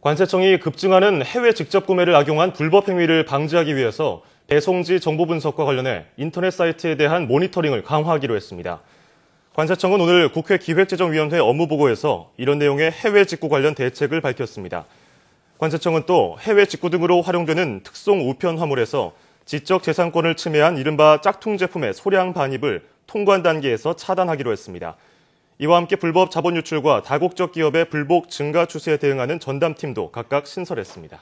관세청이 급증하는 해외 직접 구매를 악용한 불법 행위를 방지하기 위해서 배송지 정보 분석과 관련해 인터넷 사이트에 대한 모니터링을 강화하기로 했습니다. 관세청은 오늘 국회 기획재정위원회 업무보고에서 이런 내용의 해외 직구 관련 대책을 밝혔습니다. 관세청은 또 해외 직구 등으로 활용되는 특송 우편 화물에서 지적 재산권을 침해한 이른바 짝퉁 제품의 소량 반입을 통관 단계에서 차단하기로 했습니다. 이와 함께 불법 자본 유출과 다국적 기업의 불복 증가 추세에 대응하는 전담팀도 각각 신설했습니다.